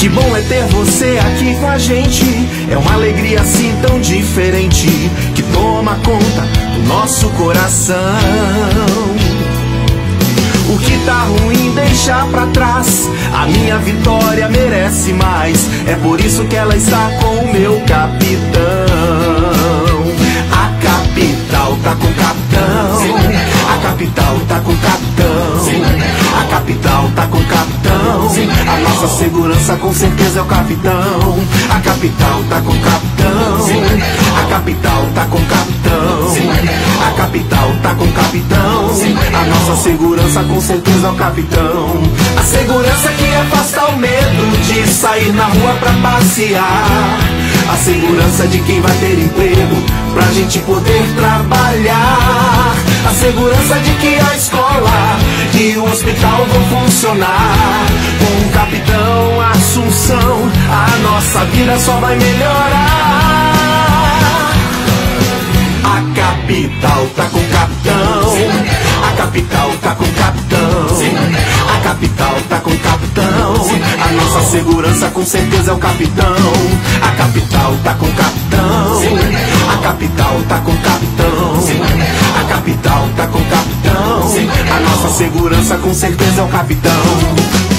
Que bom é ter você aqui com a gente. É uma alegria assim tão diferente que toma conta do nosso coração. O que tá ruim deixa pra trás. A minha vitória merece mais. É por isso que ela está com o meu capitão. A capital tá com o capitão. A capital tá com o capitão. A capital tá com o capitão. Segurança com certeza é o capitão. A capital tá com capitão. A capital tá com capitão. A capital tá com capitão. A nossa segurança com certeza é o capitão. A segurança que afasta o medo de sair na rua pra passear. A segurança de quem vai ter emprego pra gente poder trabalhar. A segurança de que a escola e o hospital vão funcionar. Com o capitão Assunção, a nossa vida só vai melhorar. A capital tá com o capitão. A capital tá com o capitão. A capital tá com o capitão. A nossa segurança com certeza é o capitão. A capital tá com o capitão. Segurança com certeza é o capitão.